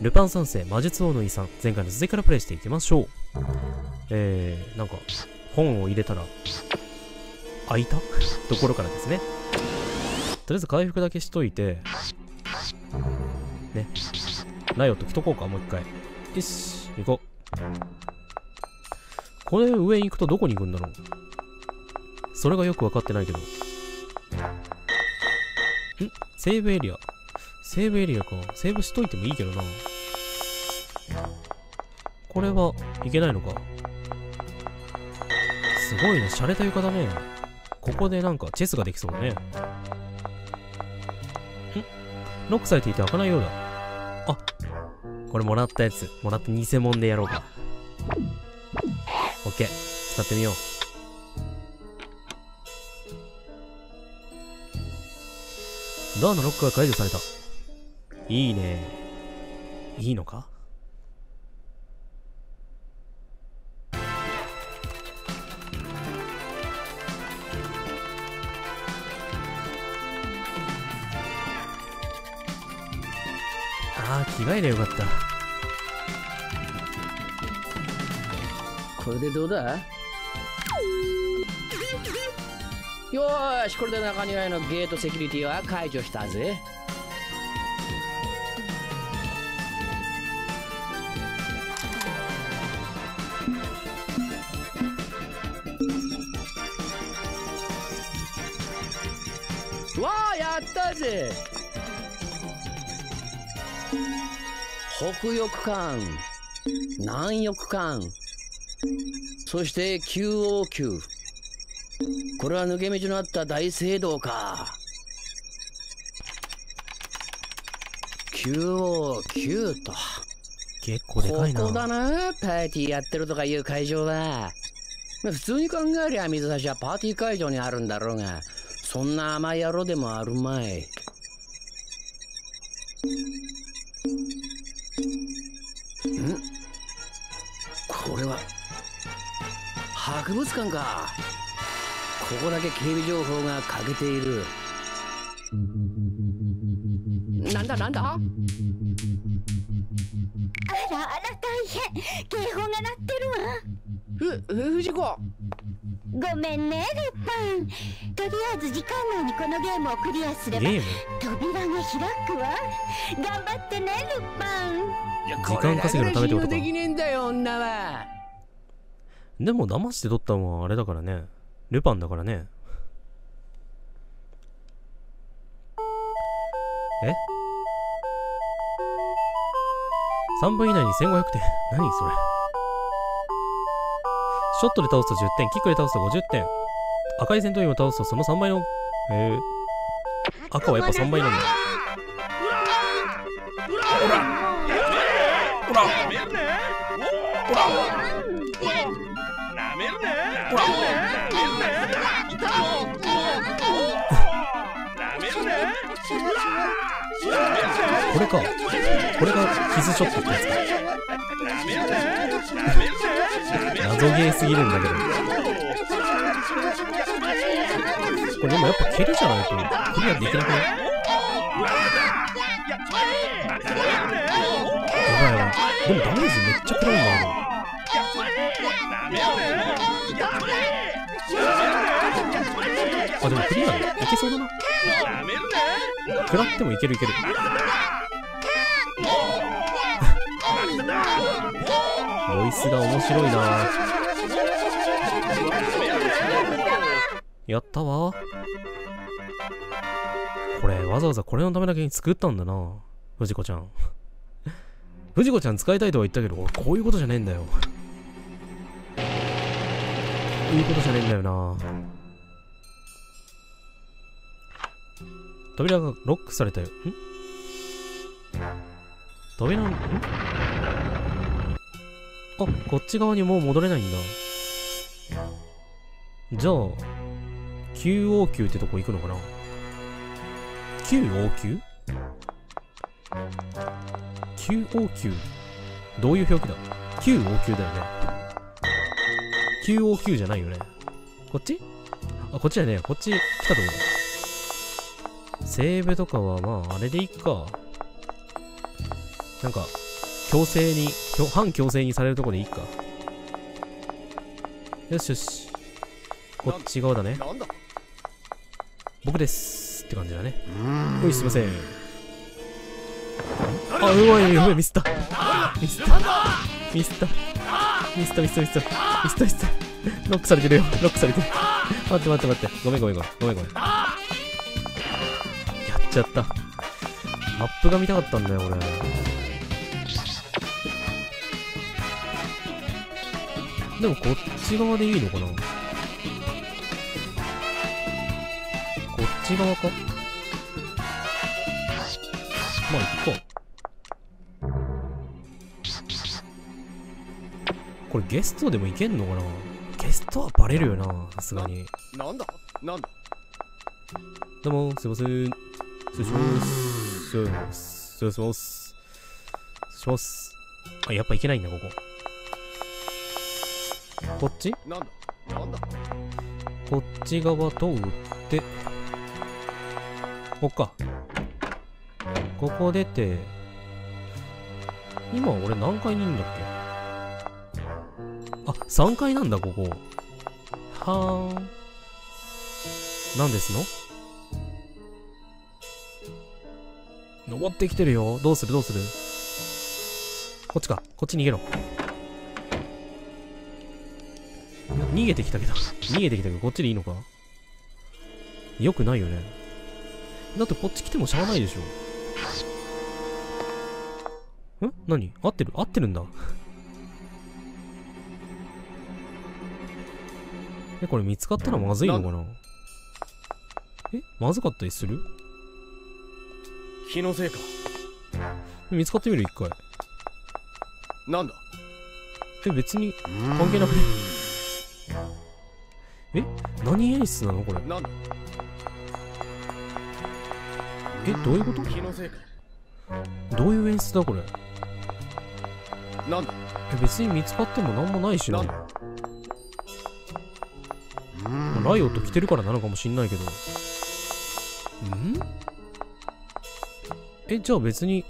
ルパン三世魔術王の遺産前回の続きからプレイしていきましょう。えー、なんか本を入れたら開いた？ところからですね。とりあえず回復だけしといてね。ライオット着とこうかもう一回。よし行こう。これ上に行くとどこに行くんだろう？それがよく分かってないけど。ん？セーブエリア。セーブエリアかセーブしといてもいいけどなこれはいけないのか？すごいね、洒落た床だね。ここでなんかチェスができそうだね。ん？ロックされていて開かないようだ。あ、これもらったやつ。もらった偽物でやろうか。オッケー。使ってみよう。ドアのロックが解除された。いいね。いいのか？ああ、着替えりゃよかった。これでどうだ？よーしこれで中庭へのゲートセキュリティは解除したぜぜ北翼艦南翼艦そして九王宮。これは抜け道のあった大聖堂か。九王宮と。結構でかいな。ここだな。パーティーやってるとかいう会場だまあ普通に考えりゃ水差しはパーティー会場にあるんだろうがそんな甘い野郎でもあるまい。ん？これは博物館か。ここだけ警備情報が欠けている。なんだなんだ？あらあら大変。警報が鳴ってるわ。ふ藤子ごめんねルパンとりあえず時間内にこのゲームをクリアすればゲーム？扉が開くわ頑張ってねルパン時間稼ぎのためってことかでねえんだよ女はでも騙して取ったのはあれだからね。ルパンだからね。え ?3 分以内に1500点。何それ？ショットで倒すと10点、キックで倒すと50点。赤い戦闘員を倒すとその3倍の、えー、赤はやっぱ3倍なんだ。これか。これがキスショットってやつか。謎ゲーすぎるんだけど。これでもやっぱ蹴りじゃないとクリアできなくないやばいやばい。でもダメージめっちゃ食らうんだけど。あ、でもクリアいけそうだな。食らってもいけるいける。ボイスが面白いなやったわ。これ、わざわざこれのためだけに作ったんだな。藤子ちゃん。藤子ちゃん使いたいとは言ったけど、こういうことじゃねえんだよ。こういうことじゃねえんだよな。扉がロックされたよ。ん？扉の、ん？あ、こっち側にもう戻れないんだ。じゃあ、9王宮ってとこ行くのかな ?9 王宮 ?9 王宮どういう表記だ ?9 王宮だよね。9王宮じゃないよね。こっち？あ、こっちだね。こっち来たとこだ。セーブとかはまあ、あれでいっか。なんか、強制に、反強制にされるとこでいいか。よしよし。こっち側だね。僕ですって感じだね。うい、すいません。あ、うまい、うまい、ミスった。ミスった。ミスった。ミスった、ミスった、ミスった。ミスった、ミスった。ロックされてるよ。ロックされてる。待って待って待って。ごめんごめんごめん。ごめんごめん。やっちゃった。マップが見たかったんだよ、俺。でもこっち側でいいのかな？こっち側か？まあ、いっか。これゲストでもいけんのかな？ゲストはバレるよな、さすがに。なんだ？なんだ？どうも、すいません。失礼します。失礼します。失礼します。失礼します。あ、やっぱいけないんだ、ここ。こっち？なんだ？なんだ？こっち側通って、こっか。ここ出て、今俺何階にいるんだっけ？あ、3階なんだ、ここ。はーん。なんですの？登ってきてるよ。どうする？どうする？こっちか。こっち逃げろ。逃げてきたけど。逃げてきたけど、こっちでいいのか？よくないよね。だってこっち来てもしゃあないでしょ。ん何？合ってる？合ってるんだ。え、これ見つかったらまずいのかな？え？まずかったりする？気のせいか。見つかってみる？一回。なんだ？え、別に関係なくねえ？何演出なのこれ？え、どういうこと？どういう演出だこれ？え、別に見つかってもなんもないしな。ライオット来てるからなのかもしんないけど。ん？え、じゃあ別に。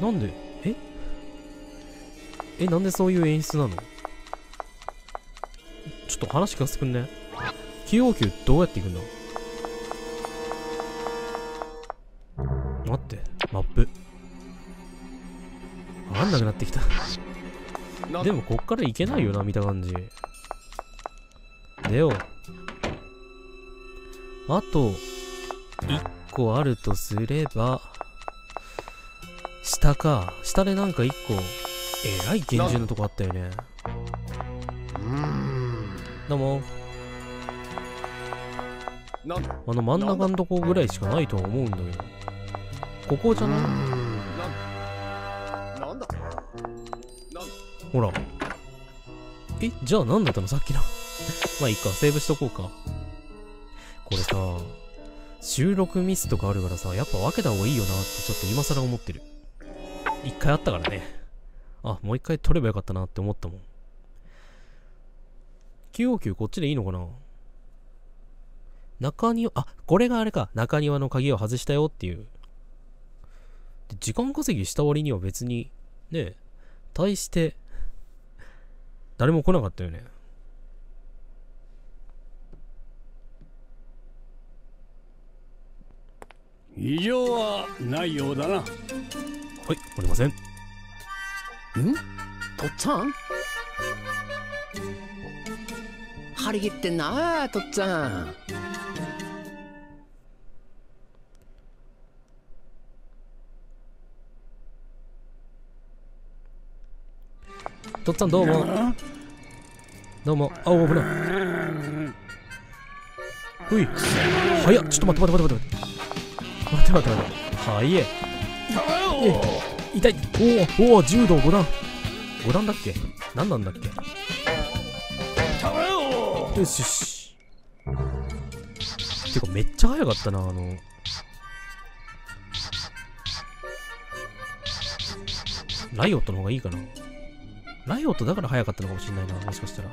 なんで？え、なんでそういう演出なの？ちょっと話聞かせてくんね9号球どうやって行くんだ？待って、マップ。わかんなくなってきた。でもこっから行けないよな、見た感じ。でよ。あと、1個あるとすれば、下か。下でなんか1個、えらい厳重なとこあったよね。どうも。あの真ん中のとこぐらいしかないとは思うんだけど。ここじゃない？ほら。え、じゃあ何だったの？さっきの。まあいいか、セーブしとこうか。これさ、収録ミスとかあるからさ、やっぱ分けた方がいいよなってちょっと今更思ってる。一回あったからね。あ、もう一回取ればよかったなって思ったもん。959こっちでいいのかな？中庭、あ、これがあれか。中庭の鍵を外したよっていう。で時間稼ぎした割には別に、ね、対して、誰も来なかったよね。異常はないようだなはい、おりません。んとっつぁん張り切ってんなとっつぁんとっつぁんどうも。どうも。あ、お危ない。ほい。早っ。ちょっと待って待って待って待って。待って待って待って。早い。え痛い。おお、お、柔道5段。5段だっけ？何なんだっけ？よしよしっ。てかめっちゃ早かったな、あの。ライオットの方がいいかな。ライオットだから早かったのかもしれないな、もしかしたら。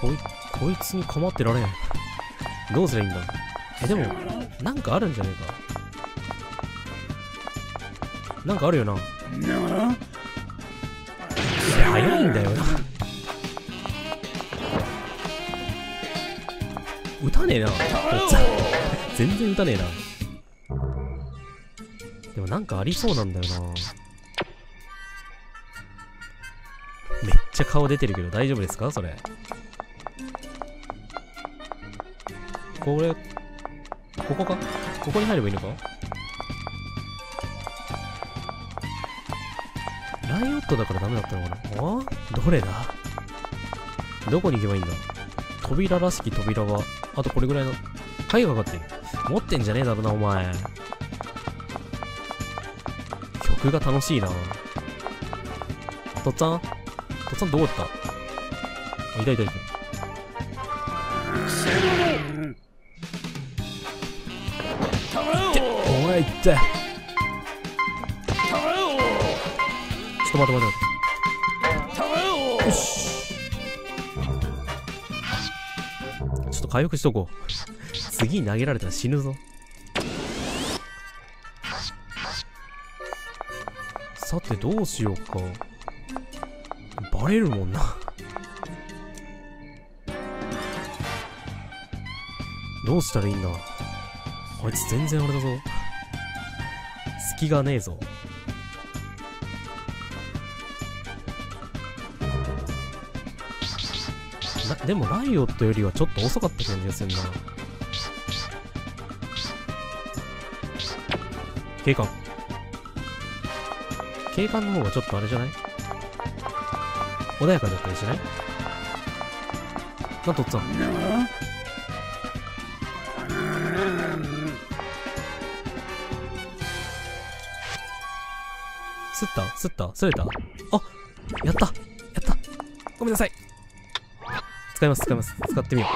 こい、こいつに構ってられん。どうすりゃいいんだ？え、でも、なんかあるんじゃねえか。なんかあるよな。早いんだよな。撃たねえな。全然撃たねえな。でもなんかありそうなんだよな。めっちゃ顔出てるけど大丈夫ですか？それ。これ、ここか？ここに入ればいいのか？イオットだからダメだったのかなあどれだどこに行けばいいんだ扉らしき扉は、あとこれぐらいの、鍵がかかってる。持ってんじゃねえだろな、お前。曲が楽しいな。とっつぁんとっつぁんどこ行ったいたいたいた。お前いって待て待て待て。よし。ちょっと回復しとこう。次に投げられたら死ぬぞ。さてどうしようか。バレるもんな。どうしたらいいんだ。あいつ全然あれだぞ。隙がねえぞ。でもライオットよりはちょっと遅かった感じがするな。警官。警官の方がちょっとあれじゃない？穏やかだったりしない？なんとっつぁん。すった？すった？すれた？あやった。やった。ごめんなさい。使います使います。使ってみよう。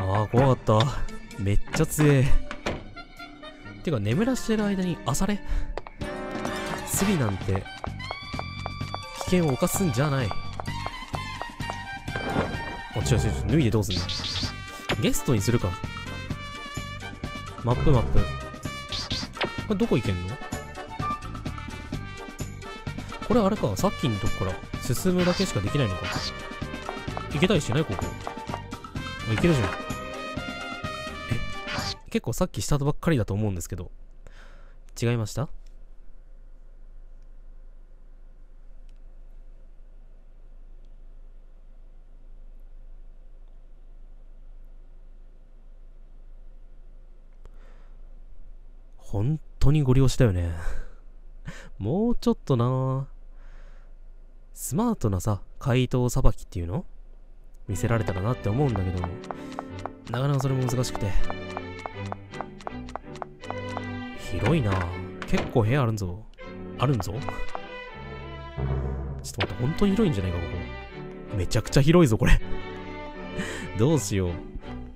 ああ怖かった。めっちゃ強えてか眠らしてる間にあされ。スリなんて危険を冒すんじゃない。あ違う違う違う。脱いでどうすんの？ゲストにするか。マップマップ。これどこ行けんの？これあれか、さっきのとこから進むだけしかできないのか。行けたりしない？ここ。あ、行けるじゃん。え、結構さっきスタートばっかりだと思うんですけど。違いました？本当にご利用したよね。もうちょっとなスマートなさ、回答さばきっていうの？見せられたらなって思うんだけど、なかなかそれも難しくて。広いな結構部屋あるんぞ。あるんぞ？ちょっと待って、本当に広いんじゃないか、ここ。めちゃくちゃ広いぞ、これ。どうしよう。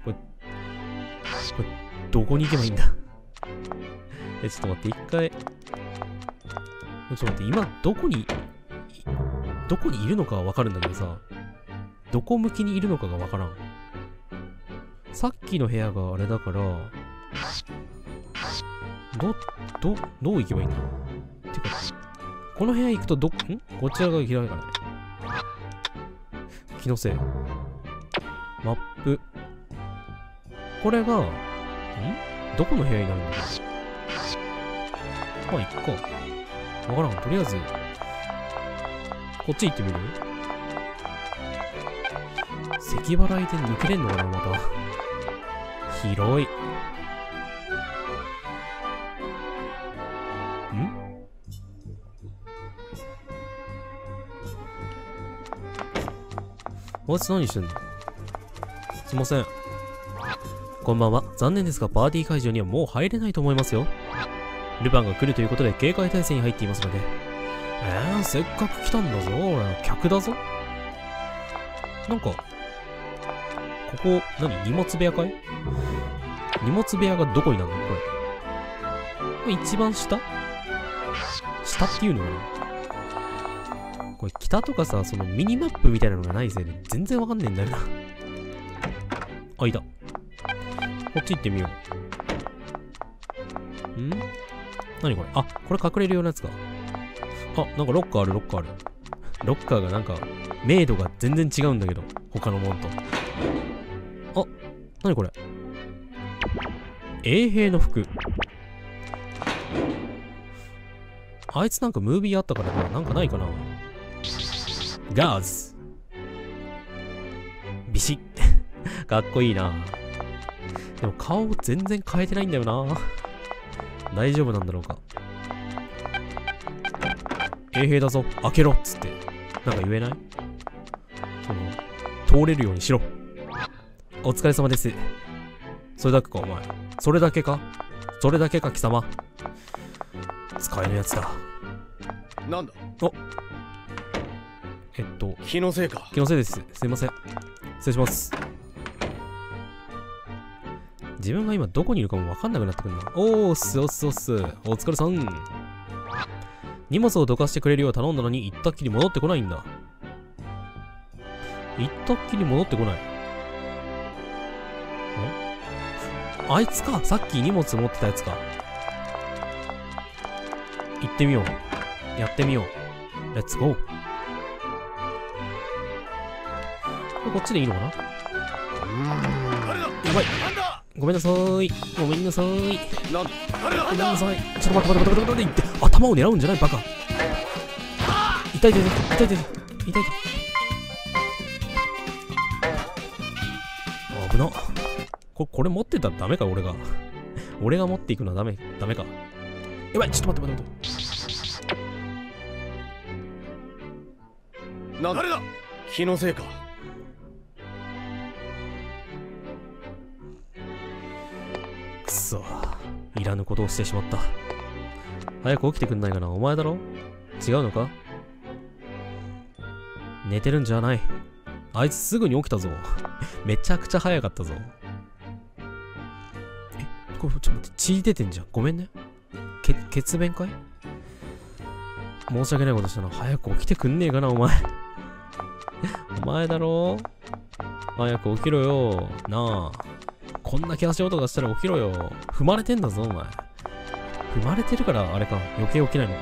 これ、これ、どこに行けばいいんだ？え、ちょっと待って、一回、ちょっと待って、今、どこに、どこにいるのかはわかるんだけどさ、どこ向きにいるのかがわからん。さっきの部屋があれだから、ど、ど、どう行けばいいんだろうてか、この部屋行くとど、ん？こちらが開いからね。気のせい。マップ。これが、ん？どこの部屋になるんだろうまあ、行くか。わからん。とりあえず、こっち行ってみる？咳払いで抜けれんのかなまた。広い。ん？おいつ何してんの？すいません。こんばんは。残念ですが、パーティー会場にはもう入れないと思いますよ。ルパンが来るということで警戒態勢に入っていますので。えー、せっかく来たんだぞ。俺、客だぞ。なんか、こ、何？荷物部屋かい？荷物部屋がどこになるの？これ。これ一番下？下っていうのかな？これ北とかさ、そのミニマップみたいなのがないせいで全然わかんねえんだよな。あ、いた。こっち行ってみよう。ん？何これ？あ、これ隠れるようなやつか。あ、なんかロッカーある、ロッカーある。ロッカーがなんか、明度が全然違うんだけど、他のもんと。何これ？衛兵の服。あいつなんかムービーあったからな。なんかないかなガーズ。ビシッ。かっこいいな。でも顔全然変えてないんだよな。大丈夫なんだろうか。衛兵だぞ。開けろっつって。なんか言えない？その、通れるようにしろ。お疲れ様です。それだけか、お前。それだけか？それだけか、貴様。使えのやつだ。なんだ？えっと、気のせいか？気のせいです。すいません。失礼します。自分が今どこにいるかもわかんなくなってくるな。おーっすおっすおっす。お疲れさん。荷物をどかしてくれるよう頼んだのに行ったっきり戻ってこないんだ。行ったっきり戻ってこない。あいつか？さっき荷物持ってたやつか。行ってみよう。やってみよう。レッツゴー。これこっちでいいのかな？やばい。ごめんなさい。ごめんなさい。ごめんなさい。ちょっと待って待って待って待って待って。頭を狙うんじゃない？バカ。痛い痛い痛い痛い痛い痛い痛い。危な。ここれ持ってたらダメか俺が。俺が持っていくのはダメ、ダメか。やばい、ちょっと待って待って待って。なん誰だ？気のせいかくそ。いらぬことをしてしまった。早く起きてくんないかなお前だろ？違うのか？寝てるんじゃない。あいつすぐに起きたぞ。めちゃくちゃ早かったぞ。これちょっと待って、血出てんじゃん。ごめんね。け、血便かい申し訳ないことしたな。早く起きてくんねえかな、お前。お前だろ？早く起きろよ。なあ。こんだけ足音がしたら起きろよ。踏まれてんだぞ、お前。踏まれてるから、あれか。余計起きないのか。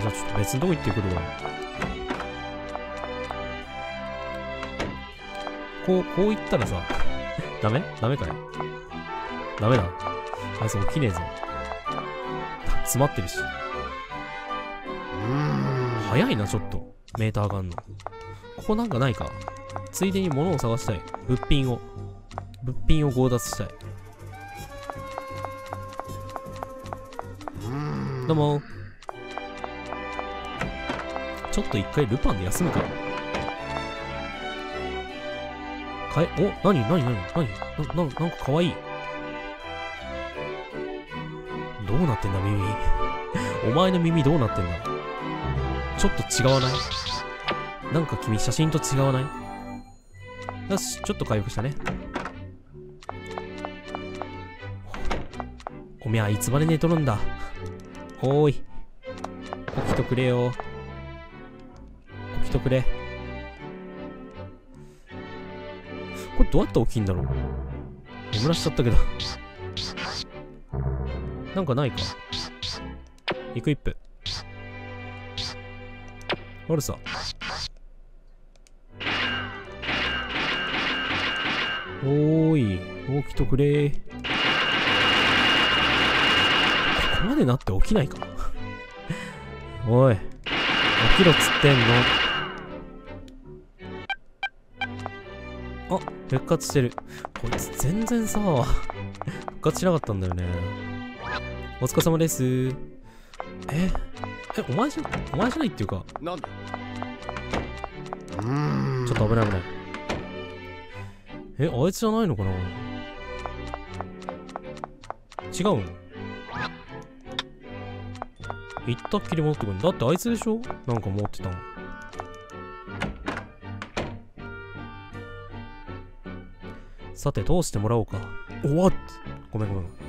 じゃあちょっと別のとこ行ってくるわ。こう、こう言ったらさ、ダメ？ダメかい？ダメだ。あいつ起きねえぞ。詰まってるし。早いな、ちょっと。メーター上がんの。ここなんかないか。ついでに物を探したい。物品を。物品を強奪したい。どうも。ちょっと一回ルパンで休むか。かえ、お、なになになになにな、な、なんかかわいい。どうなってんだ、耳。お前の耳どうなってんだ？ちょっと違わない？なんか君、写真と違わない？よし、ちょっと回復したね。おめゃいつまで寝とるんだ？おーい。起きとくれよ。起きとくれ。これどうやって起きんだろう？眠らしちゃったけど。なんかないか。イクイップ。あるさ。おーい、起きとくれここまでなって起きないかおい、起きろっつってんの。あ、復活してる。こいつ全然さ、復活しなかったんだよね。お疲れ様です。え、え、お前じゃ、お前じゃないっていうか、なんだちょっと危ない危ない。え、あいつじゃないのかな？違うの？行ったっきり持ってくるだってあいつでしょ？なんか持ってたの。さて、通してもらおうか。おわっごめんごめん。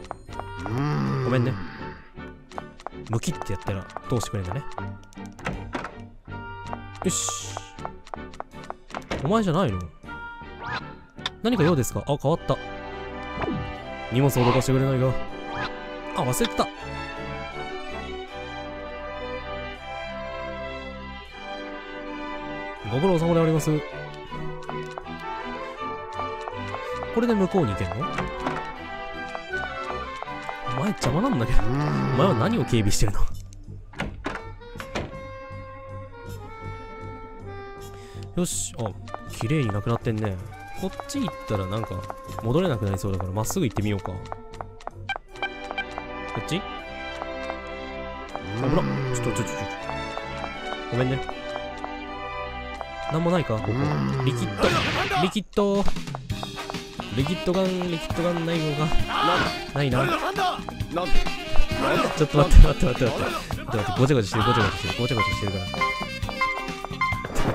ごめんね。ムキってやったら通してくれんだね。よし。お前じゃないの？何か用ですか？あ、変わった。荷物をどかしてくれないか？あ、忘れてたご苦労様であります。これで向こうに行けんの？お前邪魔なんだけど。お前は何を警備してるの？よし。あ、綺麗になくなってんね。こっち行ったらなんか戻れなくなりそうだからまっすぐ行ってみようか。こっち？危な。ちょっとちょちょちょ。ごめんね。なんもないか？ここ。リキッド。リキッド。リキッドガン、リキッドガンないのか。ないな。なんだ？なんちょっと待って待って待って待って。待って、ごちゃごちゃしてる、ごちゃごちゃしてる、ごちゃごちゃしてるから。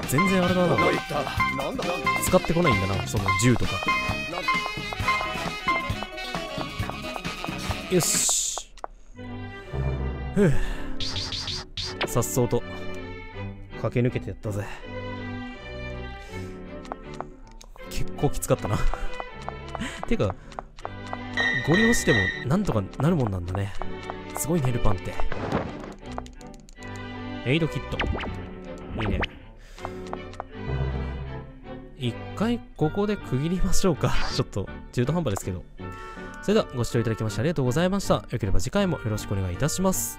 全然あれだな。使ってこないんだな、その銃とか。よし。ふう。さっそうと駆け抜けてやったぜ。結構きつかったな。てか、ゴリ押してもなんとかなるもんなんだね。すごいね、ルパンって。エイドキット。いいね。一回ここで区切りましょうか。ちょっと中途半端ですけど。それではご視聴いただきましてありがとうございました。よければ次回もよろしくお願いいたします。